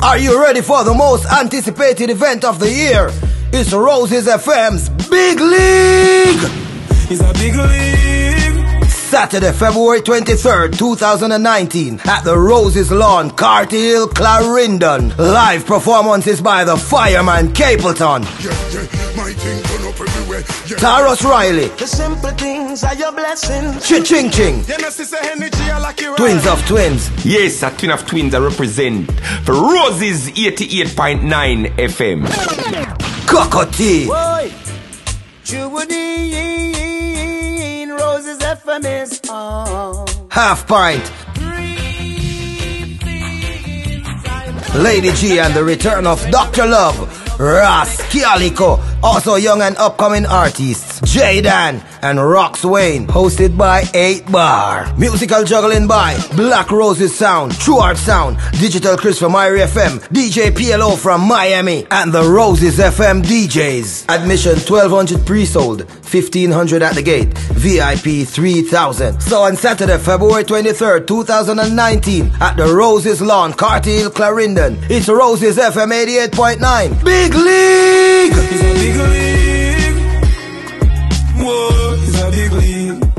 Are you ready for the most anticipated event of the year? It's Roses FM's Big League! It's a big league. Saturday, February 23rd, 2019, at the Roses Lawn, Carty Hill Clarendon. Live performances by the Fireman Capleton, Yeah, yeah, thing turn up everywhere. Yeah. Tarrus Riley, The simple things are your blessings. Chi-Ching Ching, You know, sister energy, I like you. Twins of Twins, Yes, a twin of twins I represent for Roses 88.9 FM. Cocoa Tea, Boy, Jubilee, Roses FM is on. Half Pint, Lady G and the return of Dr. Love, Ras Kialiko, also young and upcoming artists, Jaden and Rox Wayne, hosted by 8 Bar. Musical juggling by Black Roses Sound, True Art Sound, Digital Chris from Irie FM, DJ PLO from Miami, and the Roses FM DJs. Admission 1200 pre-sold, 1500 at the gate, VIP 3000. So on Saturday, February 23rd, 2019, at the Roses Lawn, Carty Hill Clarendon, it's Roses FM 88.9. Big League! It's a big league. Whoa, it's a big league.